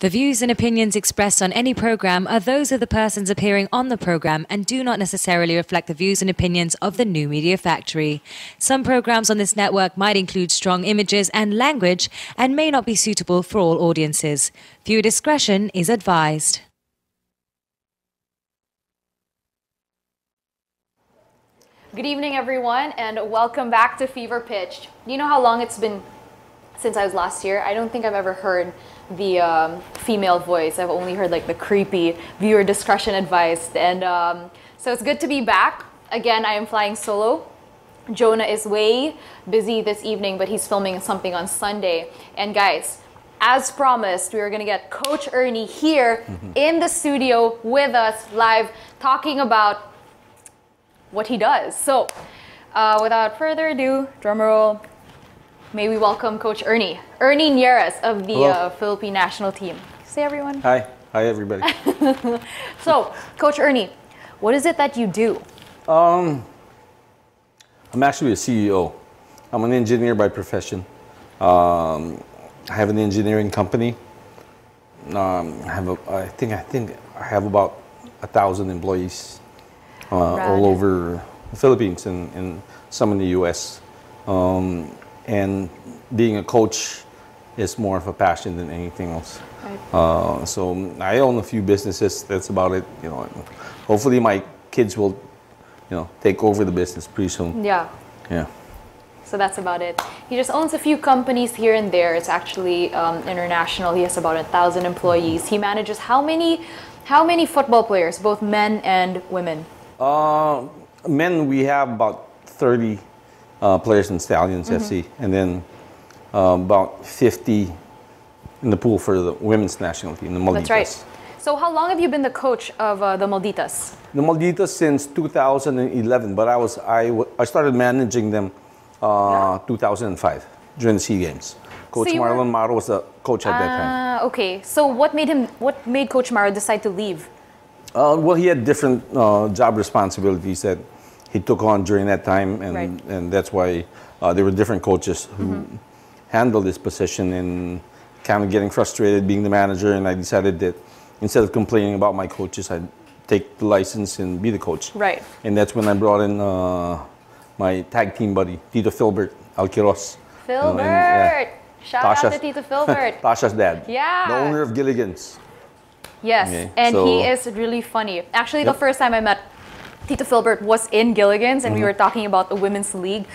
The views and opinions expressed on any program are those of the persons appearing on the program and do not necessarily reflect the views and opinions of the New Media Factory. Some programs on this network might include strong images and language and may not be suitable for all audiences. Viewer discretion is advised. Good evening, everyone, and welcome back to Fever Pitch. You know how long it's been since I was last here? I don't think I've ever heard the um, female voice. I've only heard like the creepy viewer discretion advised. And um, so it's good to be back. Again, I am flying solo. Jonah is way busy this evening, but he's filming something on Sunday. And guys, as promised, we are going to get Coach Ernie here mm-hmm. in the studio with us live talking about what he does. So, uh, without further ado, drumroll, may we welcome Coach Ernie. Ernie Nierras of the uh, Philippine national team. Say everyone. Hi. Hi, everybody. so, Coach Ernie, what is it that you do? Um, I'm actually a CEO. I'm an engineer by profession. Um, I have an engineering company. Um, I have, a, I think, I think I have about a thousand employees uh, all over the Philippines and, and some in the U.S. Um, and being a coach is more of a passion than anything else. Right. Uh, so I own a few businesses. That's about it. You know, hopefully my kids will, you know, take over the business pretty soon. Yeah. Yeah. So that's about it. He just owns a few companies here and there. It's actually um, international. He has about a thousand employees. He manages how many, how many football players, both men and women? Uh, men, we have about thirty uh, players in Stallions mm-hmm. FC, and then uh, about 50 in the pool for the women's national team, the Malditas. That's right. So how long have you been the coach of uh, the Malditas? The Malditas since 2011, but I was I, w- I started managing them uh, yeah. 2005 during the Sea Games. Coach so Marlon. Maro was the coach at that time. Ah, okay. So what made him? What made Coach Maro decide to leave? Uh, well, he had different uh, job responsibilities that he took on during that time, and right. and that's why uh, there were different coaches who mm-hmm. handled this position and kind of getting frustrated being the manager. And I decided that instead of complaining about my coaches, I'd take the license and be the coach. Right. And that's when I brought in uh, my tag team buddy, Tito Filbert Alquiros. Filbert. You know, and, yeah. Shout Tasha's, out to Tito Filbert. Tasha's dad. Yeah. The owner of Gilligan's. Yes, okay. and so, he is really funny. Actually, yep. the first time I met Tito Filbert was in Gilligan's and mm-hmm. we were talking about the women's league.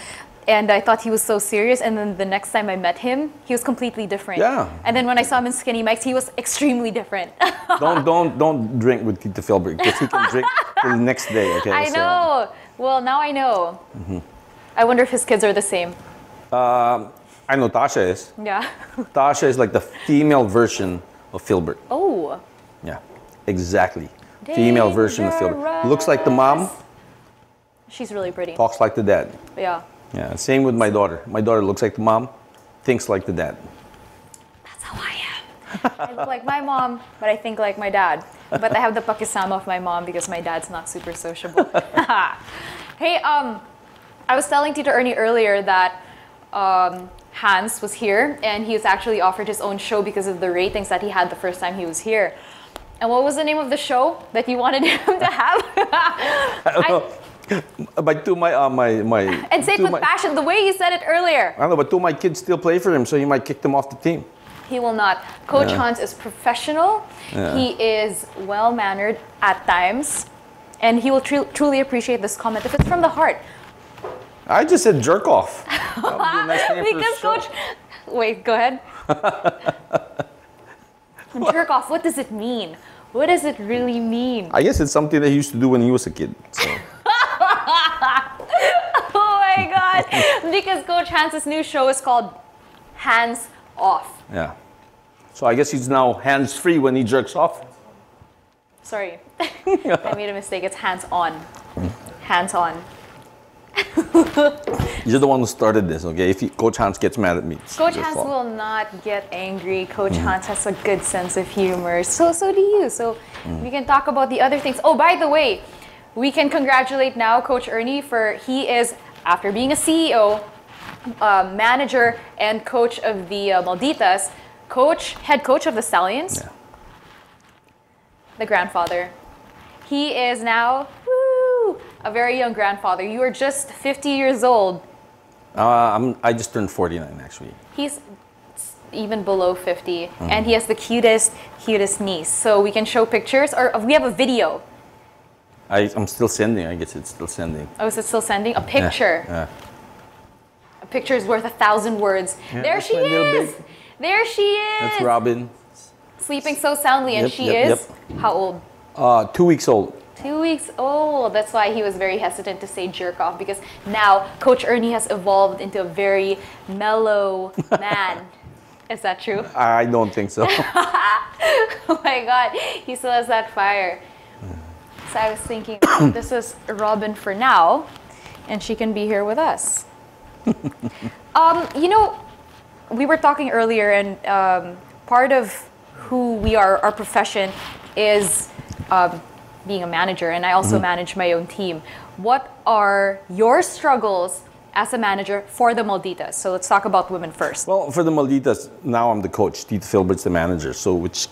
And I thought he was so serious. And then the next time I met him, he was completely different. Yeah. And then when I saw him in Skinny Mike's, he was extremely different. don't don't don't drink with Tito Filbert because he can drink till the next day. Okay. I so. know. Well, now I know. Mm-hmm. I wonder if his kids are the same. Um, I know Tasha is. Yeah. Tasha is like the female version of Filbert. Oh. Yeah. Exactly female version of Filbert. Looks like the mom. She's really pretty. Talks like the dad. Yeah. Yeah. Same with my daughter. My daughter looks like the mom, thinks like the dad. That's how I am. I look like my mom, but I think like my dad. But I have the pakisama of my mom because my dad's not super sociable. hey, um, I was telling Tito Ernie earlier that um, Hans was here and he was actually offered his own show because of the ratings that he had the first time he was here. And what was the name of the show that you wanted him to have? I, but to my uh, my my and say it with my, passion, the way you said it earlier. I know, but two my kids still play for him, so he might kick them off the team. He will not. Coach yeah. Hans is professional. Yeah. He is well mannered at times, and he will tr- truly appreciate this comment if it's from the heart. I just said jerk off. nice because coach, wait, go ahead. jerk off, what does it mean? What does it really mean? I guess it's something that he used to do when he was a kid. So. oh my god! because Coach Hans's new show is called Hands Off. Yeah. So I guess he's now hands free when he jerks off. Sorry, I made a mistake. It's hands on. Hmm. Hands on. You're the one who started this, okay? If Coach Hans gets mad at me, Coach Hans fault. will not get angry. Coach mm. Hans has a good sense of humor. So so do you. So mm. we can talk about the other things. Oh, by the way, we can congratulate now Coach Ernie for he is after being a CEO, uh, manager, and coach of the uh, Malditas. coach, head coach of the Stallions, Yeah. the grandfather. He is now a very young grandfather. You are just 50 years old. Uh, I'm, I just turned 49 actually. He's even below 50 Mm-hmm. and he has the cutest cutest niece so we can show pictures or we have a video I, I'm still sending. I guess it's still sending. oh is it still sending a picture Yeah. a picture is worth a thousand words Yeah, there she is there she is That's Robin. sleeping so soundly and Yep, she yep, is how old Uh, two weeks old. Two weeks old. That's why he was very hesitant to say jerk off because now Coach Ernie has evolved into a very mellow man. Is that true? I don't think so. Oh my god, he still has that fire. So I was thinking, this is Robin for now, and she can be here with us. um, you know, we were talking earlier, and um, part of who we are, our profession, is um, being a manager, and I also manage my own team. What are your struggles as a manager for the Malditas? So let's talk about women first. well, for the Malditas, now I'm the coach. Tito Filbert's the manager, so which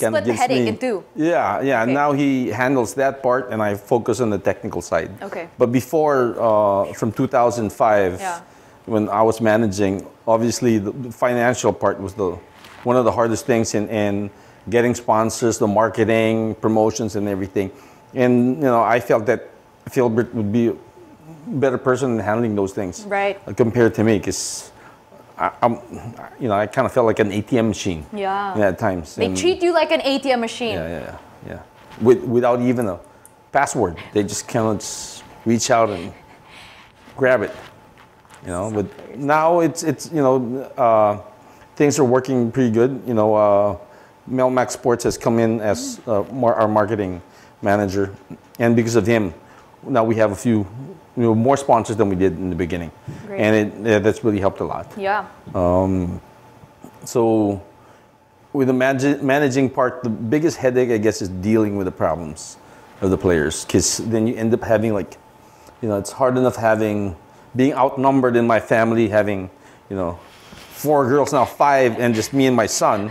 kind of gives headache me. in two. Yeah, yeah. Okay. Now he handles that part, and I focus on the technical side. Okay. But before, uh, from 2005, Yeah. when I was managing, obviously the, the financial part was the one of the hardest things in, in getting sponsors, the marketing, promotions, and everything. And you know, I felt that Filbert would be a better person in handling those things, Right. Compared to me, because I'm, you know, I kind of felt like an ATM machine. Yeah. At times. They And- treat you like an ATM machine. yeah, yeah, yeah, yeah. With, without even a password, they just kind of reach out and grab it. You know, but now it's it's you know uh, things are working pretty good. You know, uh, Melmac Sports has come in as uh, mar- our marketing manager, and because of him, now we have a few you know more sponsors than we did in the beginning, Great. and it yeah, that's really helped a lot. Yeah. So, with the manage- managing part, the biggest headache, I guess, is dealing with the problems of the players. Because then you end up having, like, you know, it's hard enough having, being outnumbered in my family, having, you know, four girls, now five, and just me and my son.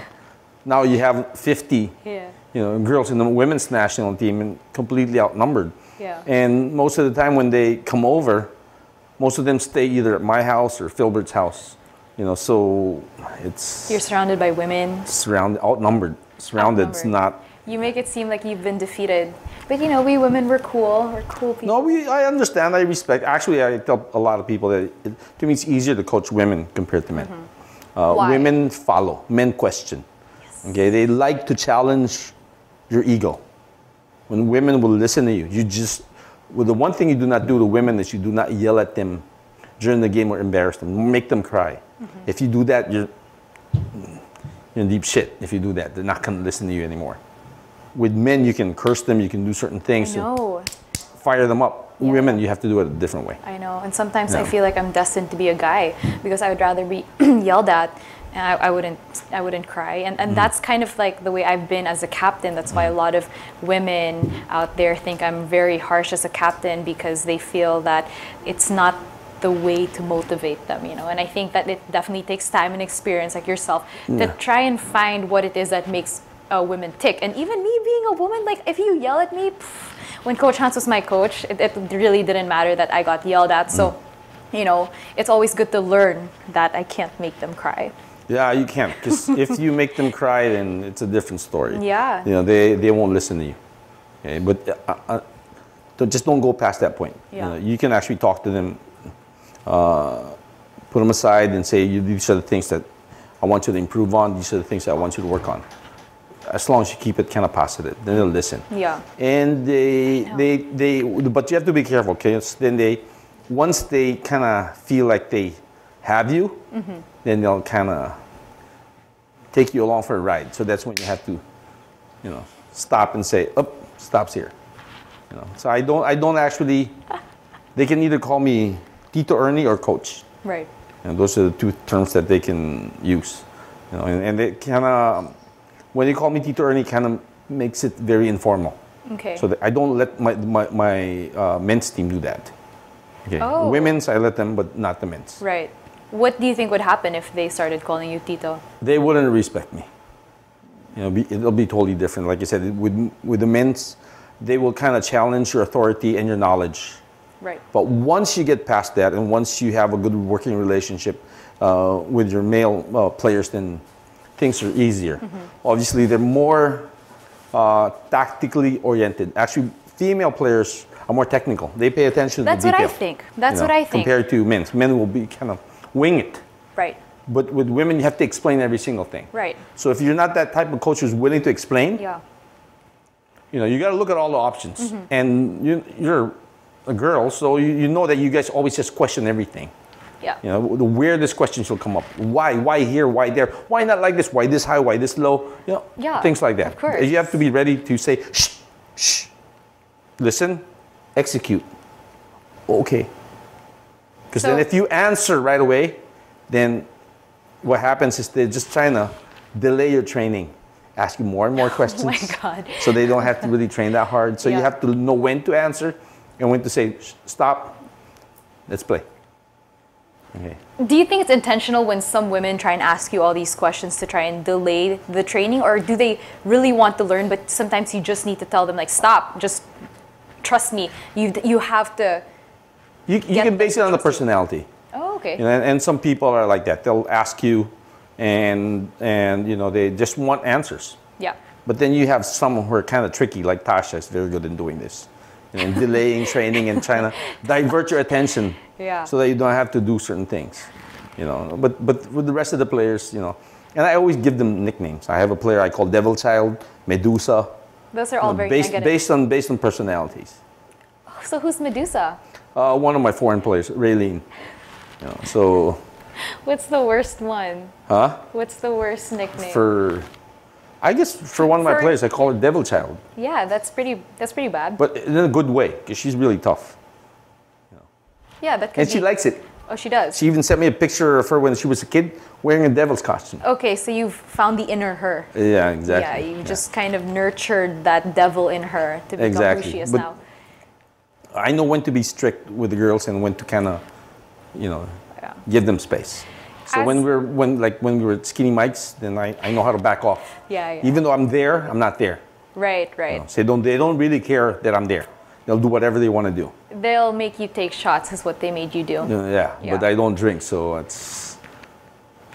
Now you have 50, Yeah. you know, girls in the women's national team and completely outnumbered. Yeah. And most of the time when they come over, most of them stay either at my house or Filbert's house. You know, so it's You're surrounded by women. surrounded, outnumbered. Surrounded, it's Outnumbered. not. You make it seem like you've been defeated. But you know, we women, we're cool. We're cool people. No, we. I understand. I respect. Actually, I tell a lot of people that it, to me it's easier to coach women compared to men. Uh, Mm-hmm. Why? women follow, men question. Okay, they like to challenge your ego. When women will listen to you, you just. Well, the one thing you do not do to women is you do not yell at them during the game or embarrass them, make them cry. Mm-hmm. If you do that, you're you're in deep shit. If you do that, they're not going to listen to you anymore. With men, you can curse them, you can do certain things to No, fire them up. Yeah. Women, you have to do it a different way. I know. And sometimes I feel like I'm destined to be a guy because I would rather be yelled at. And I, I wouldn't, I wouldn't cry, and Mm-hmm. and that's kind of like the way I've been as a captain. That's why a lot of women out there think I'm very harsh as a captain because they feel that it's not the way to motivate them, you know. And I think that it definitely takes time and experience, like yourself, to Yeah. try and find what it is that makes uh, women tick. And even me being a woman, like if you yell at me, pff, when Coach Hans was my coach, it, it really didn't matter that I got yelled at. So, Mm. you know, it's always good to learn that I can't make them cry. Yeah, you can't because if you make them cry, then it's a different story. Yeah. You know, they, they won't listen to you. Okay, but uh, uh, don't- just don't go past that point. Yeah. You, know, you can actually talk to them, uh, put them aside, and say, "You- "These are the things that I want you to improve on. These are the things that I want you to work on." As long as you keep it kind of positive, then they'll listen. Yeah. And they, know. they, they, but you have to be careful, okay? It's- Then they, once they kind of feel like they have you, Mm-hmm. then they'll kind of take you along for a ride. So that's when you have to, you know, stop and say, "Up, stops here." You know. So I don't, I don't actually. They can either call me Tito Ernie or Coach. Right. And those are the two terms that they can use. You know, and, and they kind of, when they call me Tito Ernie, kind of makes it very informal. Okay. So I don't let my, my, my uh, men's team do that. Okay. Oh. Women's, I let them, but not the men's. right. What do you think would happen if they started calling you Tito? They wouldn't respect me. You know, be, it'll be totally different. Like I said, with with the men's, they will kind of challenge your authority and your knowledge. Right. But once you get past that, and once you have a good working relationship uh, with your male uh, players, then things are easier. Mm-hmm. Obviously, they're more uh, tactically oriented. Actually, female players are more technical. They pay attention That's to detail. That's what I think. That's you know, what I think. Compared to men, men will be kind of wing it. Right. But with women, you have to explain every single thing. Right. So if you're not that type of coach who's willing to explain, Yeah. you know, you got to look at all the options. Mm-hmm. And you, you're a girl, so you, you know that you guys always just question everything. Yeah. You know, the weirdest questions will come up. Why? Why here? Why there? Why not like this? Why this high? Why this low? You know, Yeah, things like that. of course. You have to be ready to say, shh, shh, listen, execute. Okay. Because then if you answer right away, then what happens is they're just trying to delay your training, ask you more and more questions. Oh my God. So they don't have to really train that hard. So you have to know when to answer and when to say, stop, let's play. Okay. Do you think it's intentional when some women try and ask you all these questions to try and delay the training, or do they really want to learn? But sometimes you just need to tell them like, stop, just trust me. You you have to. You, you can base it on the to trust you. personality. Oh, okay. You know, and, and some people are like that. They'll ask you and and you know they just want answers. Yeah. But then you have some who are kind of tricky, like Tasha is very good in doing this. Know, delaying training and trying to divert your attention Yeah. so that you don't have to do certain things. You know, but but with the rest of the players, you know, and I always give them nicknames. I have a player I call Devil Child, Medusa, Those are all you know, very based negative. based on based on personalities. Oh, so who's Medusa? Uh, one of my foreign players, Raylene. You know, so, What's the worst one? huh? What's the worst nickname? For, I guess for one of my For- players, I call her Devil Child, yeah, that's pretty. That's pretty bad. but in a good way because she's really tough, yeah, that could and she likes it. Oh, she does. She even sent me a picture of her when she was a kid wearing a devil's costume. okay, so you've found the inner her. Yeah, exactly. Yeah, you just kind of nurtured that devil in her to become Exactly. who she is But- now. I know when to be strict with the girls and when to kind of, you know, Yeah. give them space. So As- when we're when like when we were at Skinny Mike's, then I, I know how to back off. Yeah, yeah. Even though I'm there, I'm not there. Right, right. So they don't they don't really care that I'm there. They'll do whatever they want to do. They'll make you take shots, is what they made you do. Uh, yeah, but I don't drink, so it's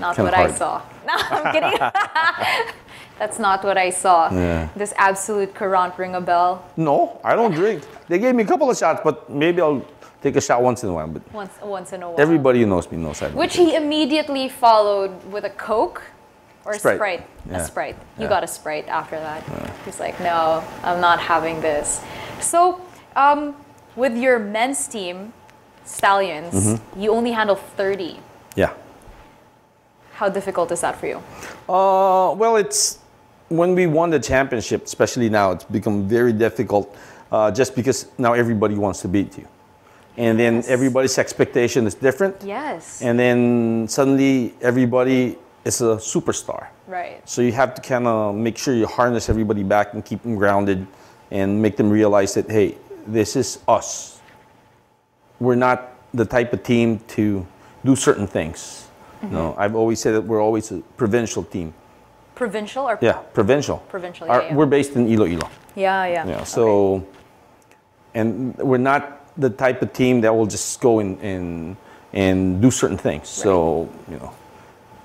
Not what I saw. No, I'm kidding. That's not what I saw. Yeah. This absolute current ring a bell no, I don't drink. They gave me a couple of shots, but maybe I'll take a shot once in a while. But once once in a while. everybody who knows me knows I. Which he immediately followed with a Coke or a Sprite. Sprite. Yeah. A Sprite. You Yeah. got a Sprite after that. He's like, no, I'm not having this. So, um, with your men's team, Stallions, Mm-hmm. you only handle 30. Yeah. How difficult is that for you? Uh, well, it's when we won the championship, especially now, it's become very difficult uh, just because now everybody wants to beat you. And then Yes. everybody's expectation is different. Yes. And then suddenly everybody is a superstar. right. So you have to kind of make sure you harness everybody back and keep them grounded and make them realize that, hey, this is us. We're not the type of team to do certain things. Mm-hmm. No, I've always said that we're always a provincial team. Provincial or Yeah, provincial. Provincial, Our- yeah, yeah. We're based in Iloilo. Yeah, yeah. Yeah, so, and we're not the type of team that will just go and and, and do certain things. So you know,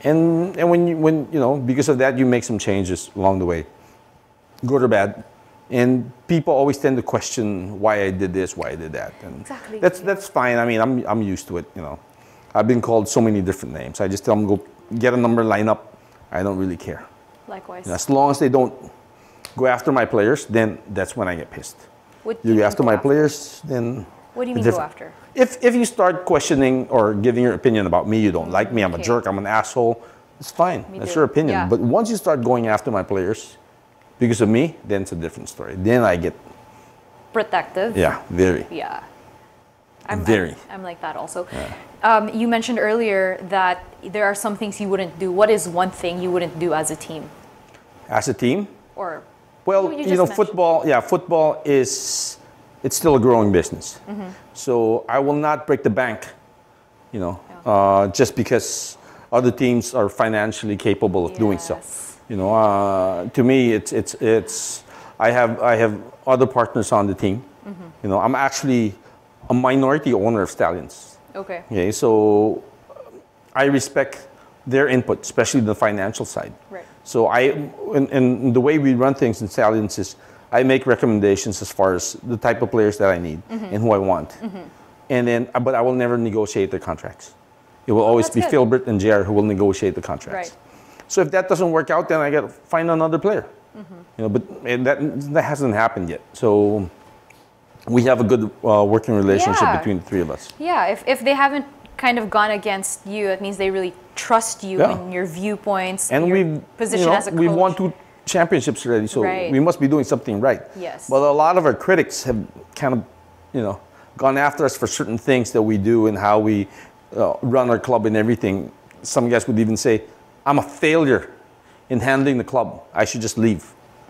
and and when you when you know because of that you make some changes along the way, good or bad, and people always tend to question why I did this, why I did that, and Exactly. that's that's fine. I mean, I'm I'm used to it. You know, I've been called so many different names. I just tell them go get a number, line up. I don't really care. Likewise. As long as they don't go after my players, then that's when I get pissed. What do You go after my players, then. What do you mean go after? If, if you start questioning or giving your opinion about me, you don't like me, I'm a jerk, I'm an asshole, it's fine. Me That's too. your opinion. Yeah. But once you start going after my players because of me, then it's a different story. Then I get, Protective. yeah, very. Yeah. I'm, Very. I'm, I'm like that also. Um, you mentioned earlier that there are some things you wouldn't do. What is one thing you wouldn't do as a team? As a team, Or Well, You- you know, mentioned- football. Yeah, football is it's still a growing business. Mm-hmm. So I will not break the bank You know, uh, just because other teams are financially capable of doing so. You know, uh, to me, it's it's it's. I have I have other partners on the team. You know, I'm actually a minority owner of Stallions. Okay. Okay, so I respect their input, especially the financial side. Right. So I, and, and the way we run things in Stallions is, I make recommendations as far as the type of players that I need Mm-hmm. and who I want, and then, but I will never negotiate the contracts. It will always that's be good. Philbert and JR who will negotiate the contracts. Right. So if that doesn't work out, then I got to find another player. Mm-hmm. You know, but that that hasn't happened yet. So we have a good uh, working relationship Yeah. between the three of us. Yeah, if, if they haven't kind of gone against you, that means they really trust you Yeah. and your viewpoints and your we've position you know, as a coach. we've won two championships already, so Right. we must be doing something right. Yes. But a lot of our critics have kind of, you know, gone after us for certain things that we do and how we uh, run our club and everything. Some guys would even say, "I'm a failure in handling the club. I should just leave."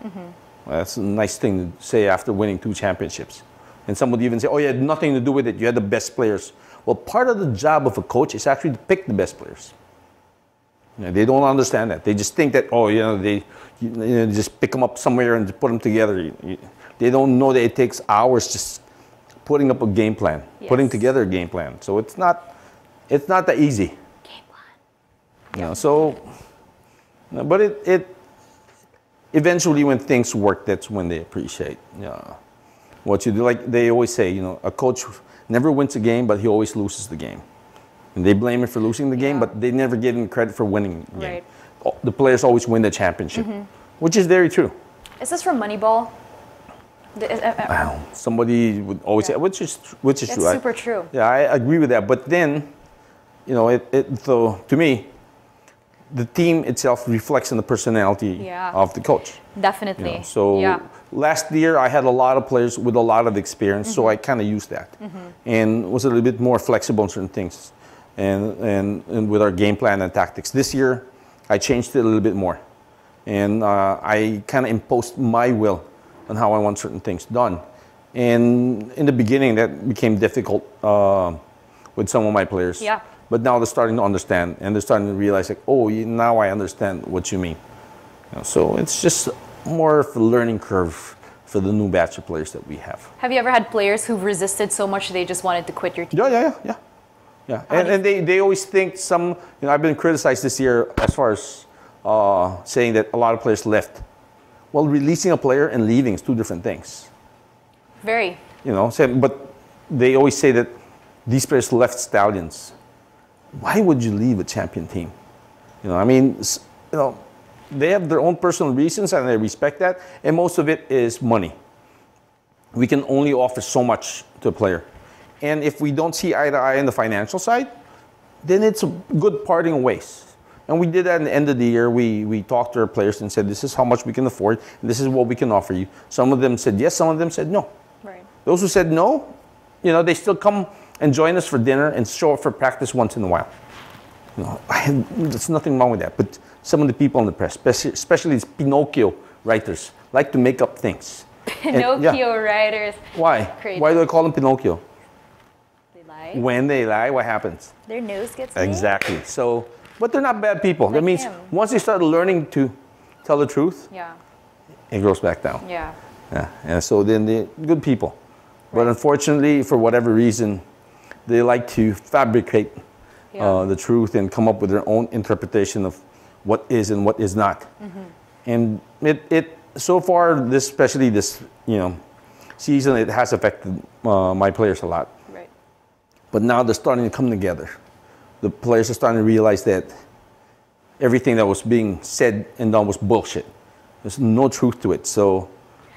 Mm-hmm. Well, that's a nice thing to say after winning two championships. And some would even say, "Oh, you had nothing to do with it. You had the best players." Well, part of the job of a coach is actually to pick the best players. You know, they don't understand that. They just think that, oh, you know, they you know, just pick them up somewhere and put them together. You- you- They don't know that it takes hours just putting up a game plan, putting together a game plan. So it's not, it's not that easy. Game plan. You know, so, but it, it, eventually when things work, that's when they appreciate uh, what you do. Like they always say, you know, a coach never wins a game, but he always loses the game. And they blame him for losing the game, Yeah. but they never give him credit for winning the game. Right. The players always win the championship, which is very true. Is this from Moneyball? Is- uh, uh, Wow. Somebody would always say, which is which is That's true. I- super true. Yeah, I agree with that. But then, you know, it, it so to me, the team itself reflects on the personality Yeah. of the coach. you Definitely. know. So yeah. last year I had a lot of players with a lot of experience, so I Mm-hmm. kind of used that and was a little bit more flexible on certain things, and, and and with our game plan and tactics. This year, I changed it a little bit more, and uh, I kind of imposed my will on how I want certain things done. And in the beginning, that became difficult uh, with some of my players. Yeah. But now they're starting to understand, and they're starting to realize, like, oh, you- now I understand what you mean. You know, so it's just more of a learning curve for the new batch of players that we have. Have you ever had players who've resisted so much they just wanted to quit your team? Yeah, yeah, yeah, yeah. Yeah, and, and they, they always think some, you know, I've been criticized this year as far as uh, saying that a lot of players left. Well, releasing a player and leaving is two different things. Very. You know, but they always say that these players left Stallions. Why would you leave a champion team? You know, I mean, you know, they have their own personal reasons, and I respect that. And most of it is money. We can only offer so much to a player, and if we don't see eye to eye on the financial side, then it's a good parting ways. And we did that at the end of the year. We, we talked to our players and said, this is how much we can afford, and this is what we can offer you. Some of them said yes, some of them said no. Right. Those who said no, you know, they still come and join us for dinner and show up for practice once in a while. You know, I have, there's nothing wrong with that. But some of the people in the press, especially, these Pinocchio writers, like to make up things. And- yeah. Pinocchio writers. Why? Crazy. Why do I call them Pinocchio? They lie. When they lie, what happens? Their nose gets. Exactly. So, but they're not bad people. that means him. once they start learning to tell the truth, Yeah. it goes back down. Yeah. Yeah, and so then they're good people. But unfortunately, for whatever reason, they like to fabricate Yeah. uh, the truth and come up with their own interpretation of what is and what is not. Mm-hmm. And it, it so far, this especially this you know season, it has affected uh, my players a lot. Right. But now they're starting to come together. The players are starting to realize that everything that was being said and done was bullshit. There's no truth to it. So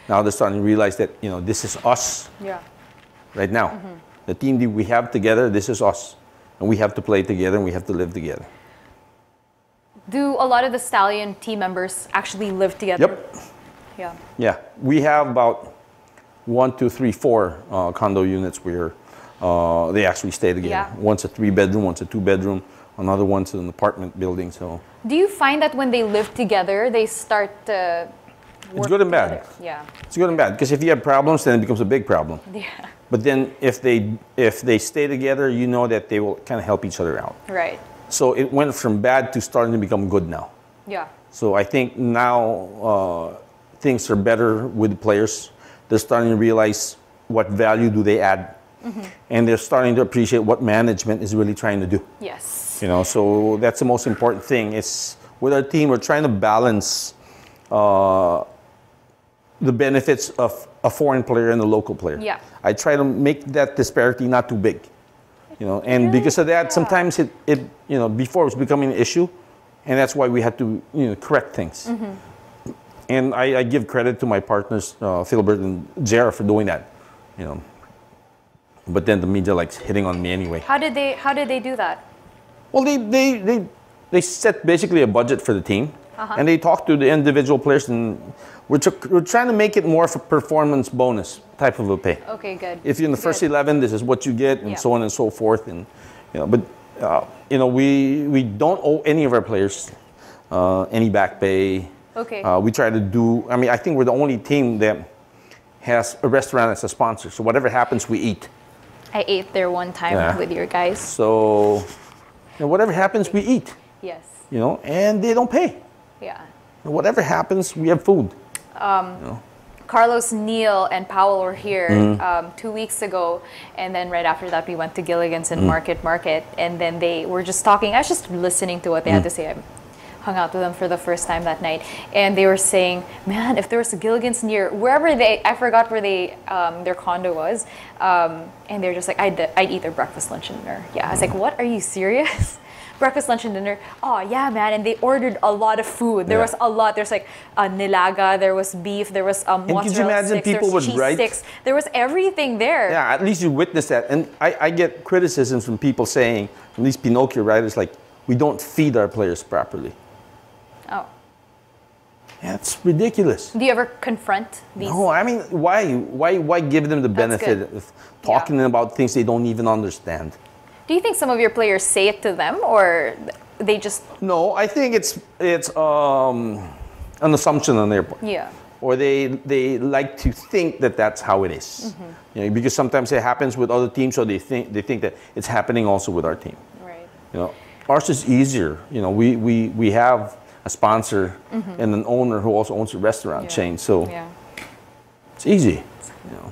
now they're starting to realize that you know this is us Yeah. right now. The team that we have together, this is us, and we have to play together and we have to live together. Do a lot of the Stallion team members actually live together? Yep. Yeah. Yeah, we have about one, two, three, four uh, condo units where uh, they actually stay together. Yeah. One's a three bedroom, one's a two bedroom, another one's an apartment building. So Do you find that when they live together, they start uh, work good and bad. together. Yeah. It's good and bad because if you have problems, then it becomes a big problem. Yeah. But then if they if they stay together, you know that they will kind of help each other out. Right. So it went from bad to starting to become good now. Yeah. So I think now uh, things are better with the players. They're starting to realize what value do they add, and they're starting to appreciate what management is really trying to do. Yes. You know, so that's the most important thing. It's with our team, we're trying to balance uh, the benefits of a foreign player and a local player. Yeah. I try to make that disparity not too big. You know, and because of that, Yeah. sometimes it, it, you know, before it was becoming an issue, and that's why we had to, you know, correct things. And I, I give credit to my partners, uh, Philbert and Jera, for doing that. You know, but then the media likes hitting on me anyway. How did they How did they do that? Well, they, they, they, they set basically a budget for the team, and they talk to the individual players, and we're, we're trying to make it more of a performance bonus type of a pay. Okay. Good. If you're in the first 11, this is what you get, and Yeah. so on and so forth. And you know, but uh, you know, we we don't owe any of our players uh, any back pay. Okay. Uh, we try to do. I mean, I think we're the only team that has a restaurant as a sponsor. So whatever happens, we eat. I ate there one time Yeah. with your guys. So you know, whatever happens, we eat. Yes. You know, and they don't pay. Yeah. Whatever happens, we have food. Carlos, Neil, and Powell were here Mm-hmm. um, two weeks ago, and then right after that we went to Gilligan's Mm. and Market Market, and then they were just talking. I was just listening to what they Mm. had to say. I hung out with them for the first time that night, and they were saying, "Man, if there was a Gilligan's near wherever they, I forgot where they um, their condo was, um, and they're just like, I'd, I'd eat their breakfast, lunch, and dinner. Yeah, I was like, what? Are you serious?" breakfast, lunch, and dinner. Oh yeah, man! And they ordered a lot of food. There Yeah. was a lot. There's like uh, nilaga. There was beef. There was um, And could you mozzarella imagine sticks. there people was would write- sticks. There was everything there. Yeah, at least you witnessed that. And I, I get criticisms from people saying, from these Pinocchio writers, like, we don't feed our players properly. Oh, That's ridiculous. do you ever confront these? No, I mean, why, why, why give them the benefit of talking about things they don't even understand? Do you think some of your players say it to them, or they just No, I think it's it's um, an assumption on their part. yeah? or they they like to think that that's how it is. Mm-hmm. You know, because sometimes it happens with other teams, so they think they think that it's happening also with our team. Right. You know, ours is easier. You know, we we, we have a sponsor and an owner who also owns a restaurant Mm-hmm. Yeah. chain, so Yeah. it's easy. You know.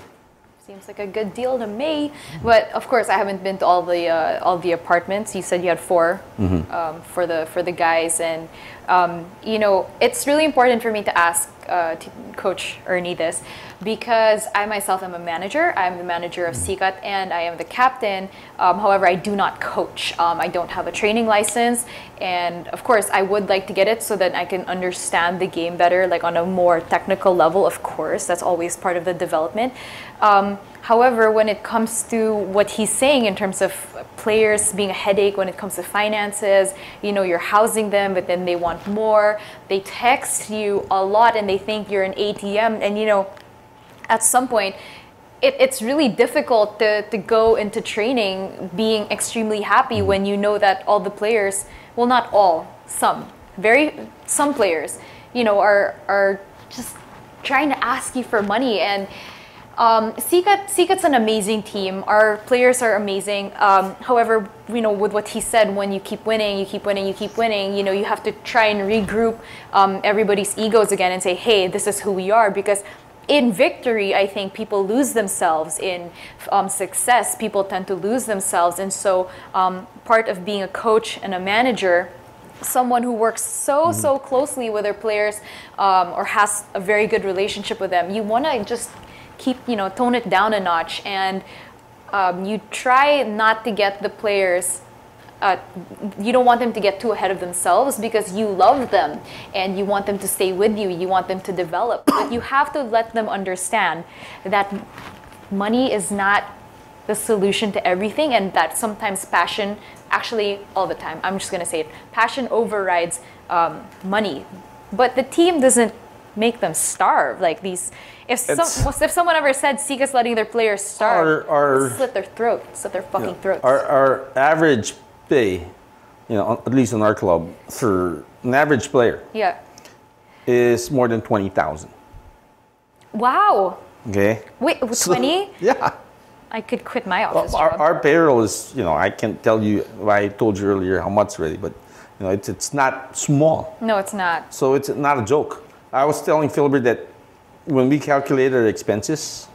Seems like a good deal to me. But of course, I haven't been to all the uh, all the apartments. You said you had 4 um, for the for the guys, and um, you know it's really important for me to ask uh, to Coach Ernie this because I myself am a manager. I'm the manager of Sikat and I am the captain. Um, however, I do not coach. Um, I don't have a training license, and of course, I would like to get it so that I can understand the game better, like on a more technical level. Of course, that's always part of the development. Um, however, when it comes to what he's saying in terms of players being a headache when it comes to finances, you know, you're housing them, but then they want more. They text you a lot and they think you're an ATM, and you know, at some point, it, it's really difficult to, to go into training being extremely happy mm-hmm. when you know that all the players, well, not all, some, very, some players, you know, are, are just trying to ask you for money. And um, Sikat's an amazing team. Our players are amazing. Um, however, you know, with what he said, when you keep winning, you keep winning, you keep winning, you know, you have to try and regroup um, everybody's egos again and say, hey, this is who we are. Because in victory, I think people lose themselves. In um, success, people tend to lose themselves. And so, um, part of being a coach and a manager, someone who works so so closely with their players um, or has a very good relationship with them, you want to just keep you know tone it down a notch, and um, you try not to get the players uh, you don't want them to get too ahead of themselves because you love them and you want them to stay with you. You want them to develop. But you have to let them understand that money is not the solution to everything and that sometimes passion, actually, all the time, I'm just going to say it, passion overrides um, money. But the team doesn't make them starve. Like these, if, some, if someone ever said Sikat's letting their players starve, Our- our- slit their throat, slit their fucking throats. Our, our average pay, you know, at least in our club, for an average player yeah. is more than 20,000. Wow. Okay. Wait, So- 20? yeah. I could quit my Well, office our, our payroll is, you know, I can't tell you. I told you earlier how much already, but you know, it's it's not small. no, it's not. So it's not a joke. I was telling Philbert that when we calculated our expenses,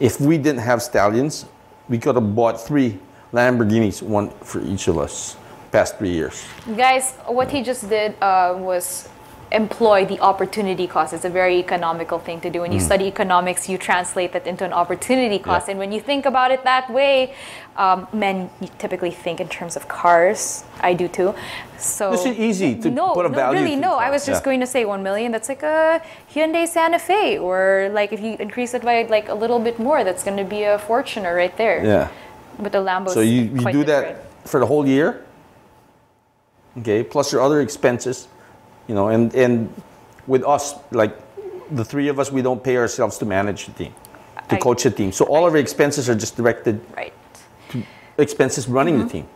if we didn't have stallions, we could have bought three Lamborghinis, one for each of us, past three years. Guys, what he just did uh, was employ the opportunity cost. It's a very economical thing to do. When you study economics, you translate that into an opportunity cost. Mm. Yeah. And when you think about it that way, um, men typically think in terms of cars. I do too. So This is easy to no, put a no, value really, no. the I was just Yeah. going to say one million. That's like a Hyundai Santa Fe, or like if you increase it by like a little bit more, that's going to be a Fortuner right there. Yeah. But the Lambo. So you, you do that for the whole year, okay, plus your other expenses, you know, and, and with us, like the three of us, we don't pay ourselves to manage the team, to I- coach the team. So all of our expenses are just directed Right. expenses running Mm-hmm. the team.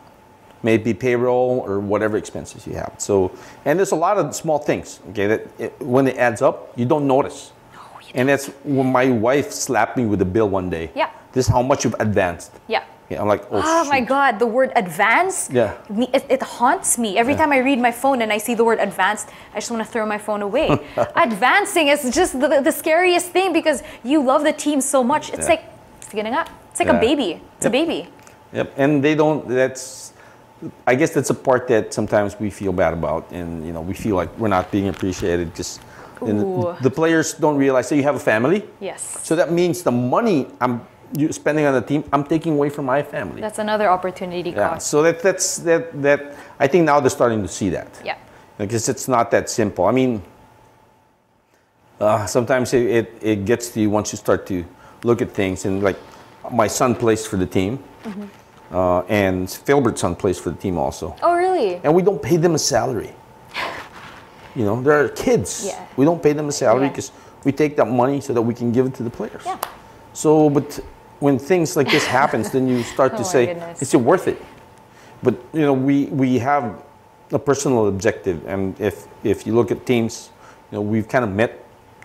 maybe payroll or whatever expenses you have. So, and there's a lot of small things, okay, that it, when it adds up, you don't notice. No, you and that's when my wife slapped me with a bill one day. Yeah. This is how much you've advanced. Yeah. Yeah, I'm like, oh, Oh my. God, the word advance, Yeah. it, it haunts me. Every time I read my phone and I see the word advanced, I just want to throw my phone away. Advancing is just the, the scariest thing because you love the team so much. It's Yeah. like, it's getting up. It's like Yeah. a baby. It's a baby. Yep, and they don't. That's, I guess that's a part that sometimes we feel bad about, and you know, we feel like we're not being appreciated. Just the, players don't realize that you have a family. Yes. So that means the money I'm you spending on the team, I'm taking away from my family. That's another opportunity yeah. cost. So that that's that that I think now they're starting to see that. Yeah. Because it's not that simple. I mean, uh, sometimes it, it, it gets to you once you start to look at things. And like, my son plays for the team, Mm-hmm. uh, and Philbert's son plays for the team also. Oh, really? And we don't pay them a salary. You know, they're kids. Yeah. We don't pay them a salary Yeah. because we take that money so that we can give it to the players. Yeah. So, but when things like this happens, then you start Oh to say, goodness. is it worth it? But you know, we we have a personal objective, and if if you look at teams, you know, we've kind of met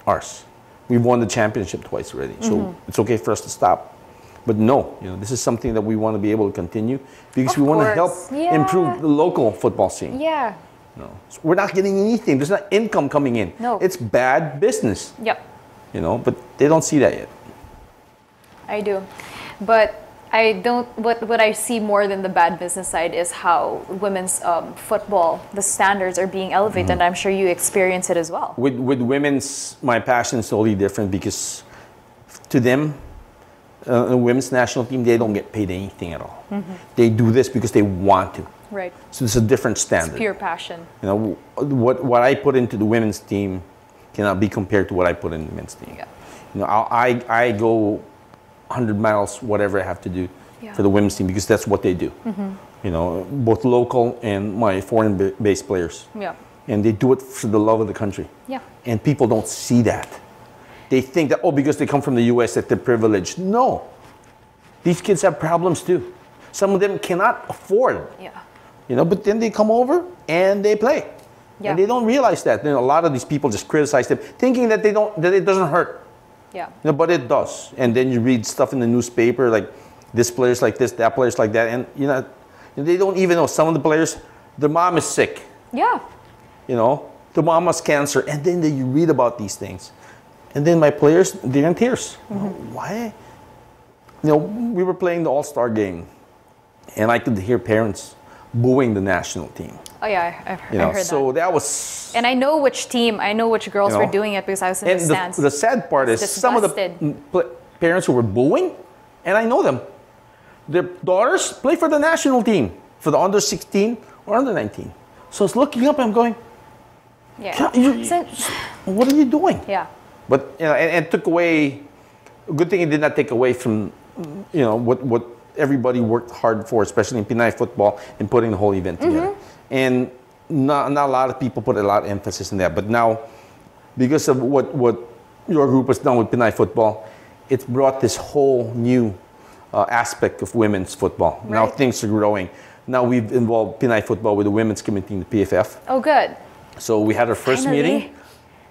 ours. We've won the championship twice already, so Mm-hmm. it's okay for us to stop. But no, you know, this is something that we want to be able to continue because Of we want to help. Yeah. improve the local football scene. Yeah. No. So we're not getting anything. There's not income coming in. No. It's bad business, Yep. you know, but they don't see that yet. I do. But I don't, what, what I see more than the bad business side is how women's um, football, the standards are being elevated, Mm-hmm. and I'm sure you experience it as well. With, with women's, my passion is totally different because to them, uh, the women's national team, they don't get paid anything at all. Mm-hmm. They do this because they want to. Right. So it's a different standard. Pure passion. You know, what, what I put into the women's team cannot be compared to what I put in the men's team. Yeah. You know, I, I, I go 100 miles, whatever I have to do Yeah. Mm-hmm. for the women's team because that's what they do. You know, both local and my foreign ba- based players. Yeah. And they do it for the love of the country. Yeah. And people don't see that. They think that, oh, because they come from the US, that they're privileged. No. These kids have problems too. Some of them cannot afford Yeah. you know but then they come over and they play Yeah. and they don't realize that you know, a lot of these people just criticize them thinking that they don't that it doesn't hurt Yeah. you know, but it does. And then you read stuff in the newspaper like this player's like this that player's like that. And you know they don't even know. Some of the players their mom is sick. Yeah. you know the mom has cancer. And then you read about these things. And then my players they're in tears. Mm-hmm. Why? You know we were playing the all-star game. And i could hear parents booing the national team Oh, yeah. I, I've, you I know, heard so that. that was. And I know which team, I know which girls You were doing it because I was in And the the, stands. the sad part is some of the Disgusted. m- pl- parents who were booing, and I know them. Their daughters play for the national team for the under 16 or under 19. So it's looking up. I'm going, yeah. You- So- what are you doing? yeah. But you know, and, and took away. A good thing it did not take away from, you know, what what everybody worked hard for, especially in Pinay football, in putting the whole event together. Mm-hmm. And not, not a lot of people put a lot of emphasis in that. But now, because of what what your group has done with Pinay football, it's brought this whole new uh, aspect of women's football. Now things are growing. Now we've involved Pinay football with the women's committee in the PFF. Oh, good. So we had our first Finally. meeting.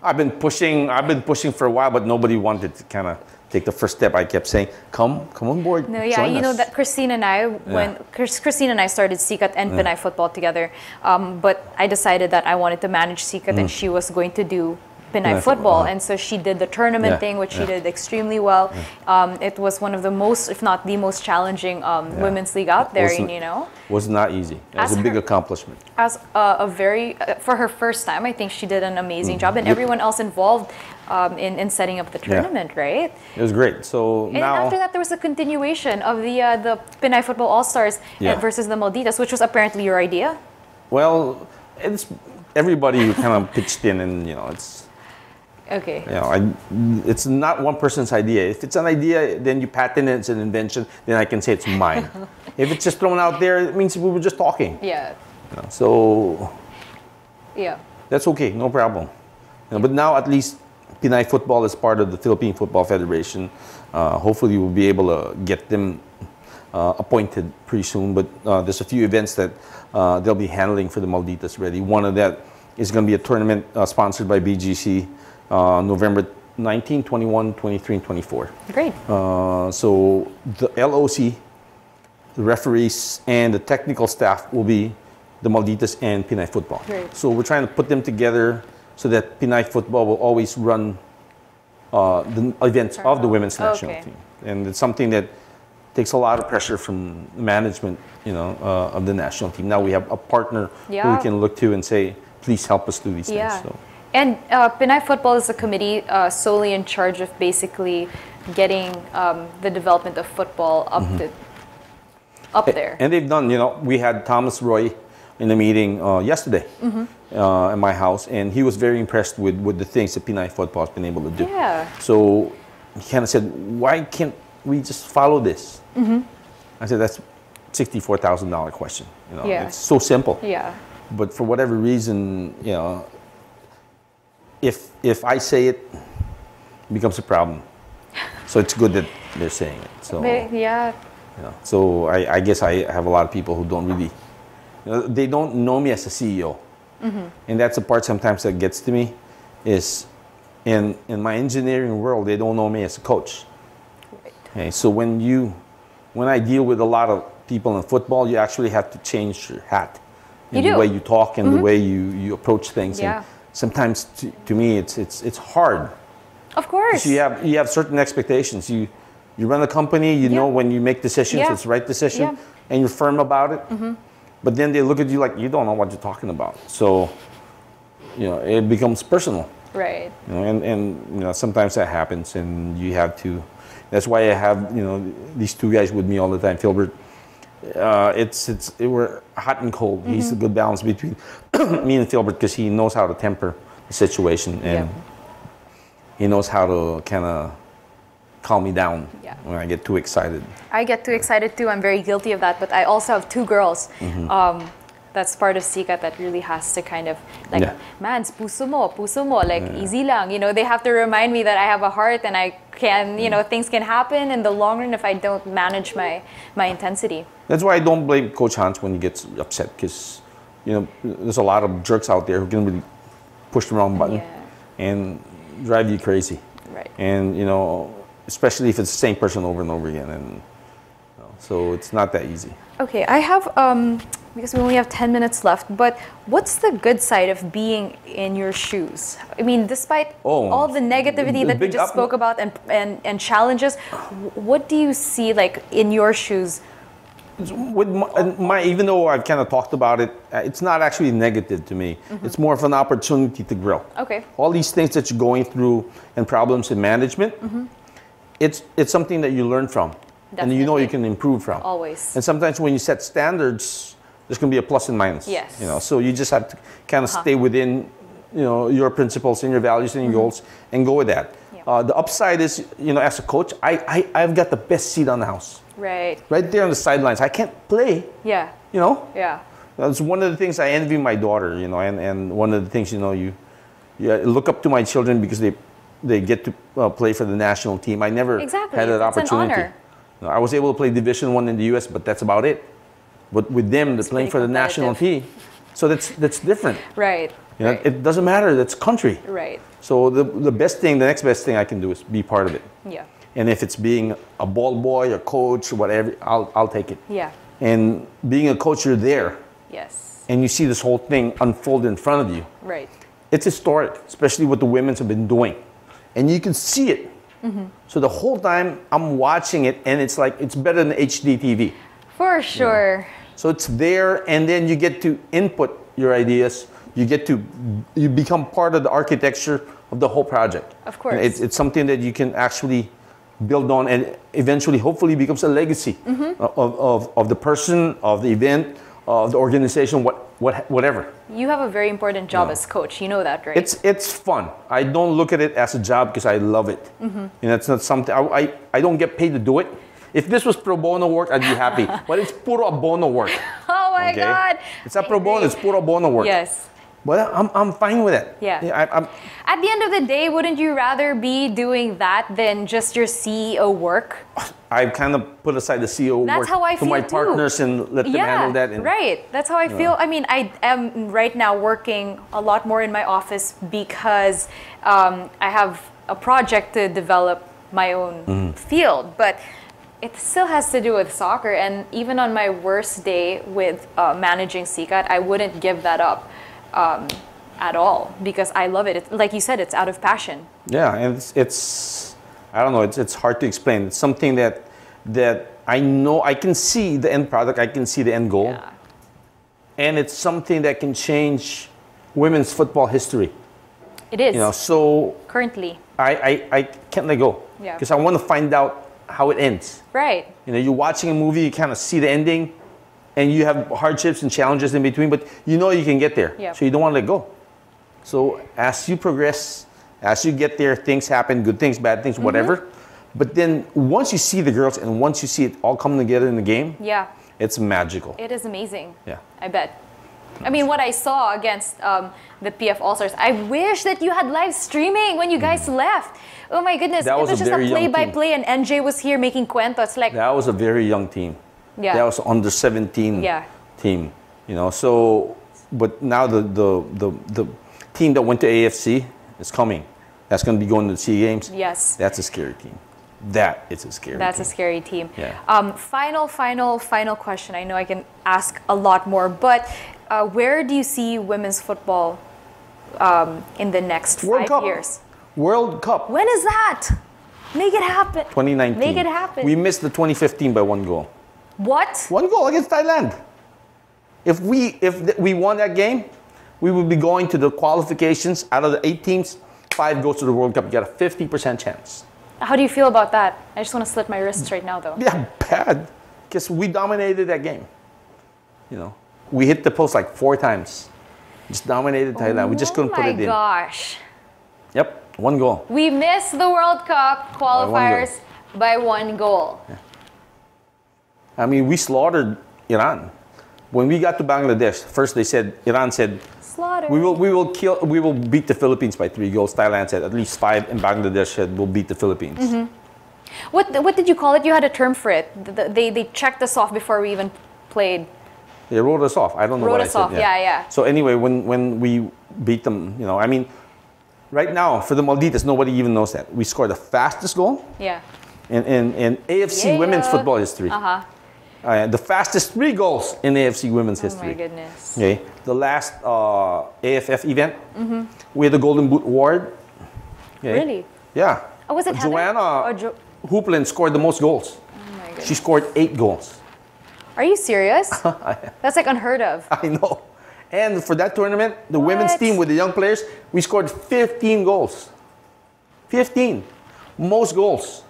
I've been pushing. I've been pushing for a while, but nobody wanted to kind of take the first step. I kept saying, "Come, come on board." No, yeah, you know that Christine and I, when Chris, Christine and I started Sikat and Pinay football together, um, but I decided that I wanted to manage Sikat and she was going to do Pinay. Football, football, uh-huh. and so she did the tournament Yeah, thing, which she did extremely well. Um, it was one of the most, if not the most challenging um, women's league out there, you know. was not easy. It was As a big her- accomplishment. as a, a very uh, for her first time i think she did an amazing job and everyone else involved um, in, in setting up the Yeah. tournament right It was great. So and now, after that there was a continuation of the uh, the pinay football all stars Yeah. versus the malditas which was apparently your idea well, it's everybody who kind of pitched in, and you know, it's okay you know, I, it's not one person's idea. If it's an idea, then you patent it, it's an invention, then I can say it's mine. if it's just thrown out there, it means we were just talking. yeah you know. So yeah that's okay, no problem. You know, but now at least Pinay football is part of the Philippine Football Federation. Uh, hopefully, we'll be able to get them uh, appointed pretty soon. But uh, there's a few events that uh, they'll be handling for the Malditas ready. One of that is going to be a tournament uh, sponsored by BGC, uh, November 19, 21, 23, and 24. great Uh, so the LOC, the referees, and the technical staff will be the Malditas and Pinay football. Great. So we're trying to put them together so that Pinay football will always run uh, the events of the women's national Okay. team, and it's something that takes a lot of pressure from management, you know, uh, of the national team. Now we have a partner who we can look to and say, please help us do these yeah things. So. And uh, pinay football is a committee uh, solely in charge of basically getting um, the development of football up to up there And they've done, you know, we had Thomas Roy in a meeting uh, yesterday Mm-hmm. uh, at my house, and he was very impressed with, with the things that Pinay football has been able to do. Yeah. So he kind of said, why can't we just follow this? Mm-hmm. I said, that's $64,000 question. You know, Yeah. It's so simple. yeah But for whatever reason, you know, if, if I say it, it becomes a problem. So it's good that they're saying it. So. But, yeah You know, so I, I guess I have a lot of people who don't really, you know, they don't know me as a CEO, mm-hmm. and that's the part sometimes that gets to me, is in in my engineering world they don't know me as a coach. Right. Okay, so when you, when I deal with a lot of people in football, you actually have to change your hat, in You the do. way you talk and the mm-hmm. way you, you approach things. Yeah. And sometimes to, to me it's it's it's hard Of course. you have you have certain expectations. You you run a company. You know when you make decisions, Yeah. it's the right decision, Yeah. Mm-hmm. and you're firm about it. But then they look at you like you don't know what you're talking about. So you know it becomes personal. right. You know, and and you know sometimes that happens, and you have to. That's why I have you know these two guys with me all the time, Filbert. Uh, it's it's it, we're hot and cold. He's Mm-hmm. a good balance between me and Philbert because he knows how to temper the situation and Yeah. he knows how to kind of calm me down Yeah. when I get too excited. I get too excited too. I'm very guilty of that. But I also have two girls. Mm-hmm. Um, that's part of Sikat that really has to kind of like, Yeah. man, puso mo, puso mo, like easy lang. You know, they have to remind me that I have a heart and I can, you know, Mm. things can happen in the long run if I don't manage my my intensity. That's why I don't blame Coach Hans when he gets upset because you know there's a lot of jerks out there who can really push the wrong button Yeah. and drive you crazy. Right. And you know, especially if it's the same person over and over again, and you know, so it's not that easy. Okay, I have um because we only have 10 minutes left, but what's the good side of being in your shoes? I mean, despite Oh, all the negativity that we just spoke about and, and and challenges, what do you see like in your shoes? With my, my even though I've kind of talked about it, uh, it's not actually negative to me. It's more of an opportunity to grow. Okay. All these things that you're going through and problems in management, it's it's something that you learn from, and you know you can improve from. Always. And sometimes when you set standards, there's going to be a plus and minus. Yes. You know, so you just have to kind of Uh-huh. stay within, you know, your principles and your values and your goals, and go with that. Yeah. Uh, the upside is, you know, as a coach, I, I I've got the best seat on the house, Right. right there on the sidelines. I can't play, Yeah. you know. Yeah. That's one of the things I envy my daughter, you know, and, and one of the things, you know, you, you look up to my children because they, they get to uh, play for the national team. I never Exactly. had that It's an opportunity. honor. I was able to play Division One in the U.S., but that's about it. But with them, they're playing for the national team, so that's that's different. Right. You know, Right. It doesn't matter. That's country. Right. So the, the best thing, the next best thing I can do is be part of it. Yeah. And if it's being a ball boy, a coach, whatever, I'll, I'll take it. Yeah. And being a coach, you're there Yes. and you see this whole thing unfold in front of you. Right. It's historic, especially what the women's have been doing. And you can see it. Mm-hmm. So the whole time I'm watching it and it's like, it's better than HD TV. For sure. So it's there, and then you get to input your ideas. You get to, you become part of the architecture of the whole project. Of course. It's, it's something that you can actually build on, and eventually, hopefully, becomes a legacy Mm-hmm. of, of, of the person, of the event, of the organization, what, what, whatever. You have a very important job Yeah. as coach. You know that, right? It's it's fun. I don't look at it as a job because I love it. Mm-hmm. And it's not something I, I I don't get paid to do it. If this was pro bono work, I'd be happy. but it's puro bono work. oh my Okay? God. It's not pro bono. It's puro bono work. Yes. But I'm, I'm fine with it. Yeah. I, I'm, At the end of the day, wouldn't you rather be doing that than just your CEO work? I've kind of put aside the CEO That's work how I to my too. partners and let them handle that. And, right. That's how I feel. I mean, I am right now working a lot more in my office because um, I have a project to develop my own Mm-hmm. field, but it still has to do with soccer. And even on my worst day with uh, managing Sikat, I wouldn't give that up um, at all because I love it. It's, like you said, it's out of passion. Yeah, and it's, it's I don't know, it's, it's hard to explain. It's something that that I know I can see the end product, I can see the end goal. Yeah. And it's something that can change women's football history. It is You know, so currently. I, I, I can't let go. Yeah. Because I want to find out how it ends. Right. You know, you're watching a movie, you kind of see the ending, and you have hardships and challenges in between, but you know you can get there. Yeah. So you don't want to let go. So as you progress, as you get there, things happen, good things, bad Mm-hmm. things, whatever. But then once you see the girls and once you see it all coming together in the game, Yeah. it's magical. It is amazing. Yeah. I bet. I mean, what I saw against um, the PF All Stars, I wish that you had live streaming when you guys left. Oh my goodness, Mm. That it was was a just a play by play, and NJ was here making cuentos. Like, That was a very young team. Yeah. That was under 17 Yeah. team. You know, so but now the, the the the team that went to AFC is coming. That's going to be going to the Sea Games. yes, That's a scary team. That is a scary. that's a scary team. Yeah. Um, final, final, final question. I know I can ask a lot more, but uh, where do you see women's football um, in the next World five Cup. years? World Cup When is that? Make it happen. 2019. Make it happen. We missed the 2015 by one goal. What? One goal against Thailand. If we if we won that game, we would be going to the qualifications. Out of the eight teams, five goes to the World Cup. You got a 50% chance. How do you feel about that? I just want to slit my wrists right now, though. Yeah, bad. Because we dominated that game. You know, we hit the post like four times. Just dominated Thailand. We just couldn't put oh it in. Oh my gosh. Yep, one goal. We missed the World Cup one goal. qualifiers by one goal. I mean, we slaughtered Iran. When we got to Bangladesh, first they said Iran said Slaughter. we will we will kill we will beat the Philippines by three goals. Thailand said at least five, and Bangladesh said we'll beat the Philippines. Mm-hmm. What, what did you call it? You had a term for it. Th- th- They, they checked us off before we even played. They wrote us off. I don't know Wrote what us I said. off, yeah, yeah. So anyway, when when we beat them, you know, I mean, right now for the Malditas, nobody even knows that we scored the fastest goal Yeah. in in, in AFC Yeah. women's football history. Uh huh. Uh, the fastest three goals in AFC women's Oh history. Oh my goodness. Okay, the last uh, AFF event, Mm-hmm. we had the Golden Boot Award. Okay. Really? Yeah. Oh, was it Heather? Joanna Jo- Houplin scored the most goals. Oh my goodness. She scored eight goals. Are you serious? That's like unheard of. I know. And for that tournament, the women's team with the young players, we scored 15 goals. 15. Most goals.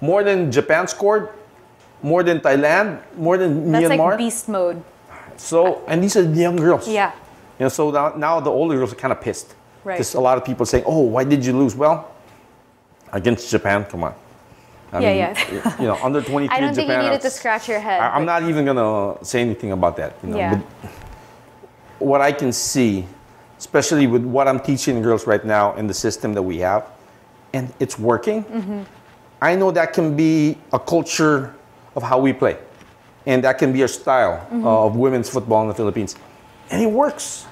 More than Japan scored, more than Thailand, more than That's Myanmar. like beast mode. So, and these are the young girls. Yeah. You know, so now, now the older girls are kind of pissed. Right. Because a lot of people saying, oh, why did you lose? Well, against Japan, come on. I Yeah, mean, yeah. You know, under 23 I don't think you Japan, needed to scratch your head. I, I'm not even gonna say anything about that. You know, Yeah. but what I can see, especially with what I'm teaching girls right now in the system that we have, and it's working. Mm-hmm. I know that can be a culture of how we play, and that can be a style Mm-hmm. of women's football in the Philippines, and it works.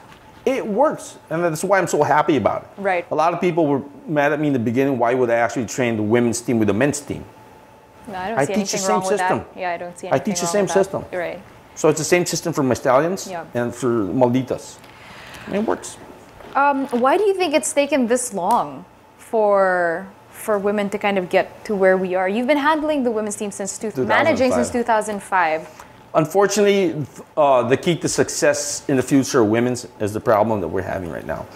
it works, and that's why I'm so happy about it. Right. A lot of people were mad at me in the beginning. Why would I actually train the women's team with the men's team? No, I don't I see teach the anything same wrong with system. that. Yeah, I don't see I anything teach the same with that. system. You're right. So it's the same system for my stallions Yeah. and for Malditas. And it works. Um, why do you think it's taken this long for for women to kind of get to where we are? You've been handling the women's team since two, managing since 2005. Unfortunately, uh, the key to success in the future of women's is the problem that we're having right now.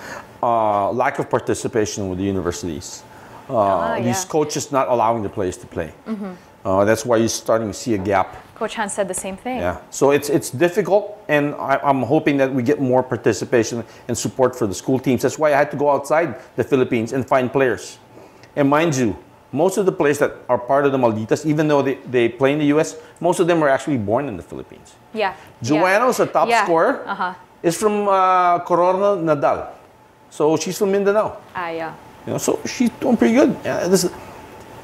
Uh, lack of participation with the universities. Uh, Ah, These yeah. Mm-hmm. coaches not allowing the players to play. Uh, that's why you're starting to see a gap. Coach Han said the same thing. Yeah. So it's it's difficult, and I, I'm hoping that we get more participation and support for the school teams. That's why I had to go outside the Philippines and find players. And mind you, most of the players that are part of the Malditas, even though they, they play in the U.S., most of them were actually born in the Philippines. Yeah. Joanna's a top Yeah. scorer. Uh-huh. Is from uh, Corona Nadal, so she's from Mindanao. Ah, yeah. You know, so she's doing pretty good. Yeah, this is,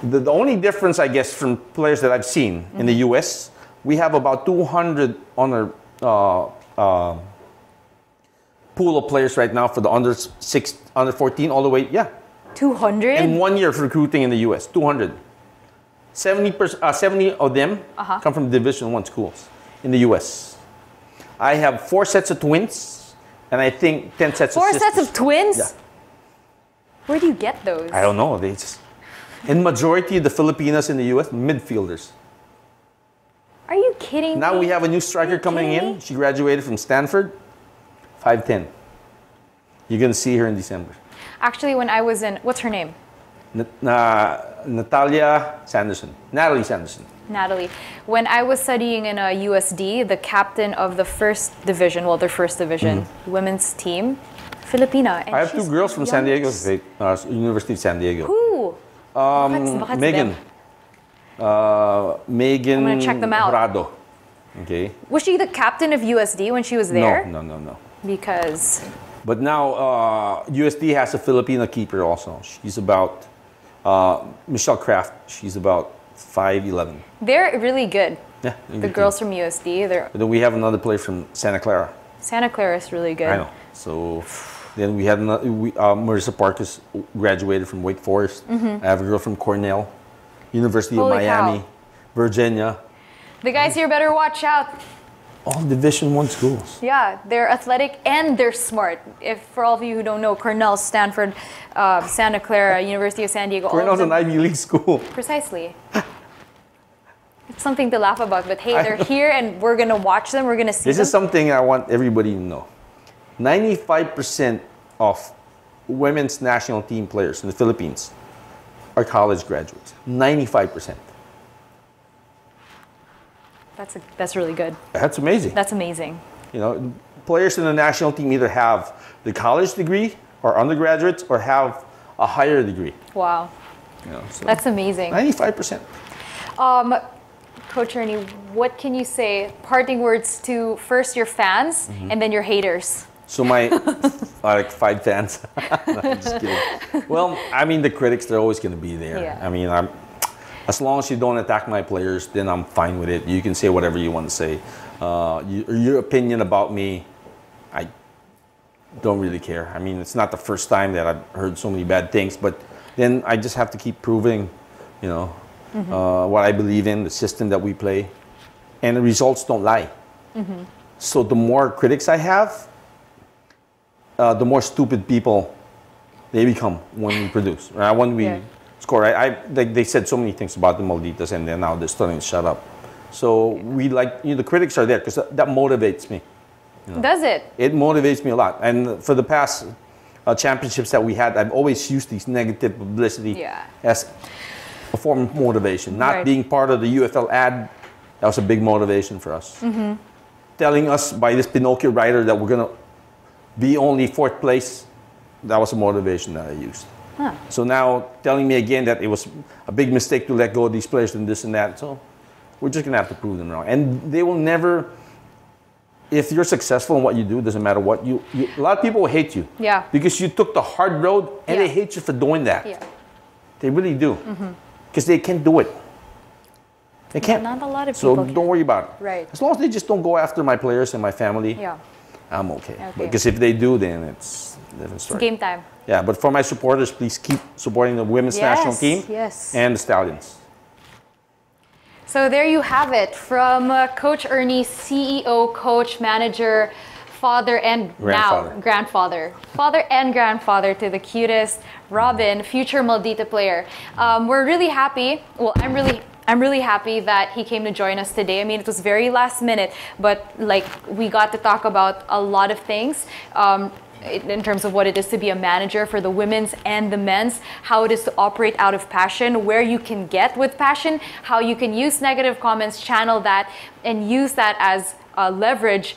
the, the only difference, I guess, from players that I've seen in the Mm-hmm. U.S., we have about 200 on our uh, uh, pool of players right now for the under six, under 14, all the way. Yeah, 200? in one year of recruiting in the U.S., 200. 70 percent, uh, 70 of them Uh-huh. come from Division One schools in the U.S. I have four sets of twins, and I think 10 sets Four of sisters. sets of twins? Yeah. Where do you get those? I don't know. They just, in majority of the Filipinas in the U.S. midfielders. Are you kidding Now me? we have a new striker coming in. me? She graduated from Stanford, 5'10". You're gonna see her in December. Actually, when I was in, what's her name? N- uh, Natalia Sanderson, Natalie Sanderson. Natalie. When I was studying in a USD, the captain of the first division, well, their first division women's team, Filipina. And Mm-hmm. I have two girls from San Diego State, uh, University of San Diego. Who? Um, bakit Megan. Uh, Megan I'm gonna check them out. Prado. Okay. Was she the captain of USD when she was there? No, no, no, no. Because But now uh, USD has a Filipino keeper also. She's about uh, Michelle Kraft. She's about 5'11. they're really good. Yeah. The girls from USD, they're But then we have another player from Santa Clara. Santa Clara is really good. I know. So then we had another, we, uh, Marissa Parkus graduated from Wake Forest. I have a girl from Cornell, University. Holy of Miami, cow. Virginia. The guys here better watch out. All Division One schools. Yeah, they're athletic and they're smart. If for all of you who don't know, Cornell, Stanford, uh, Santa Clara, University of San Diego, Cornell's an Ivy League school. precisely. it's something to laugh about, but hey, they're here and we're gonna watch them. We're gonna see This them. is something I want everybody to know. 95% of women's national team players in the Philippines are college graduates. 95%. That's a, that's really good. That's amazing. That's amazing. You know, players in the national team either have the college degree or undergraduates or have a higher degree. Wow, You know, so that's amazing. 95%. Um, Coach Ernie, what can you say? Parting words to first your fans Mm-hmm. and then your haters. So my like five fans. no, I'm just kidding. Well, I mean the critics they're always going to be there. Yeah. I mean, I'm as long as you don't attack my players, then I'm fine with it. You can say whatever you want to say. Uh, you, your opinion about me, I don't really care. I mean, it's not the first time that I've heard so many bad things, but then I just have to keep proving, you know, uh, what I believe in, the system that we play, and the results don't lie. So the more critics I have, uh, the more stupid people they become when we produce. right? when we Yeah. Score, I, I they, they said so many things about the Malditas, and then now they're starting to shut up. So we like you know, the critics are there because that, that motivates me. Does it? It motivates me a lot. And for the past uh, championships that we had, I've always used these negative publicity Yeah. as a form of motivation. Not Right. being part of the UFL ad, that was a big motivation for us. Mm-hmm. Telling us by this Pinocchio writer that we're gonna be only fourth place, that was a motivation that I used. Huh. So now telling me again that it was a big mistake to let go of these players and this and that. So we're just gonna have to prove them wrong. And they will never. If you're successful in what you do, doesn't matter what you, you. A lot of people will hate you. Yeah. Because you took the hard road, and they hate you for doing that. Yeah. They really do. Mm-hmm. Because they can't do it. They can't. Not a lot of people. So don't worry about it. Right. As long as they just don't go after my players and my family, Yeah. I'm okay. Okay. Because if they do, then it's a different story. Game time. Yeah, but for my supporters, please keep supporting the women's national team yes. and the Stallions. So there you have it from uh, Coach Ernie, CEO, coach, manager, father, and Grandfather. now grandfather. Father and grandfather to the cutest Robin, future Maldita player. Um, we're really happy. Well, I'm really. I'm really happy that he came to join us today. I mean, it was very last minute, but like we got to talk about a lot of things. Um, in terms of what it is to be a manager for the women's and the men's, how it is to operate out of passion, where you can get with passion, how you can use negative comments, channel that, and use that as uh, leverage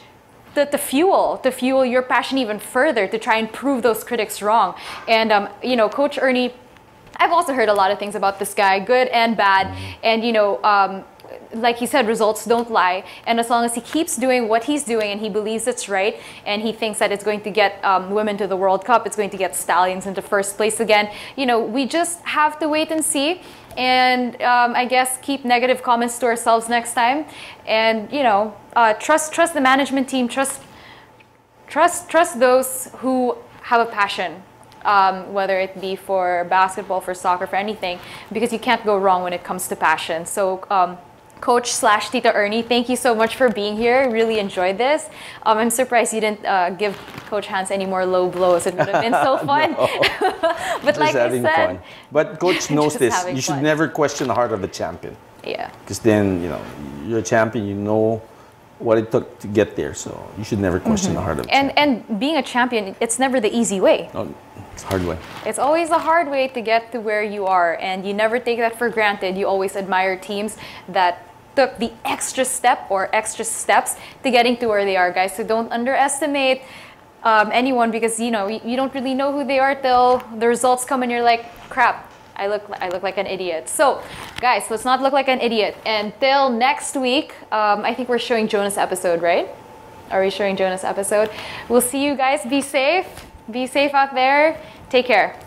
to fuel to fuel your passion even further to try and prove those critics wrong. And um, you know, Coach Ernie. I've also heard a lot of things about this guy, good and bad. And you know, um, like he said, results don't lie. And as long as he keeps doing what he's doing and he believes it's right, and he thinks that it's going to get um, women to the World Cup, it's going to get Stallions into first place again. You know, we just have to wait and see. And um, I guess keep negative comments to ourselves next time. And you know, uh, trust trust the management team. Trust trust trust those who have a passion um, whether it be for basketball for soccer for anything because you can't go wrong when it comes to passion so um, coach slash tita ernie thank you so much for being here really enjoyed this um, i'm surprised you didn't uh, give coach hans any more low blows it would have been so fun but Just like i having said fun. But coach knows this. You should fun. never question the heart of a champion. yeah Because then, you know, you're a champion, you know what it took to get there. So you should never question the heart of a and champion. and being a champion it's never the easy way No, it's a hard way. It's always a hard way to get to where you are, and you never take that for granted. You always admire teams that took the extra step or extra steps to getting to where they are, guys. So don't underestimate um, anyone because you know you, don't really know who they are till the results come, and you're like, crap. I look, I look like an idiot. So, guys, let's not look like an idiot. Until next week, um, I think we're showing Jonas episode, right? Are we showing Jonas episode? We'll see you guys. Be safe. Be safe out there. Take care.